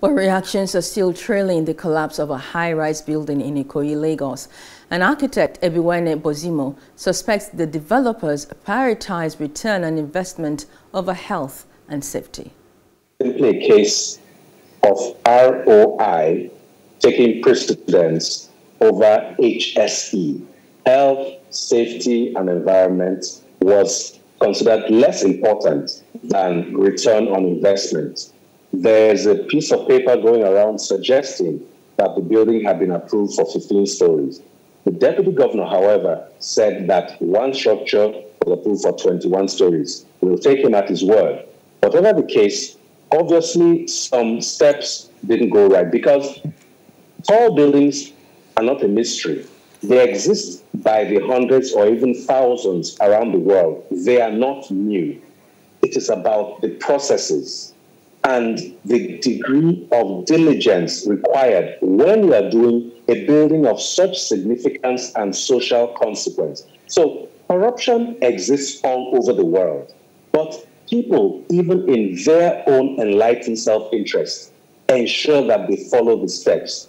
But reactions are still trailing the collapse of a high-rise building in Ikoyi, Lagos. An architect, Ebiwene Bozimo, suspects the developers prioritize return on investment over health and safety. Simply a case of ROI taking precedence over HSE, health, safety, and environment was considered less important than return on investment there's a piece of paper going around suggesting that the building had been approved for 15 stories. The deputy governor, however, said that one structure was approved for 21 stories. We'll take him at his word. Whatever the case, obviously some steps didn't go right because tall buildings are not a mystery. They exist by the hundreds or even thousands around the world. They are not new. It is about the processes and the degree of diligence required when you are doing a building of such significance and social consequence. So, corruption exists all over the world, but people, even in their own enlightened self interest, ensure that they follow the steps.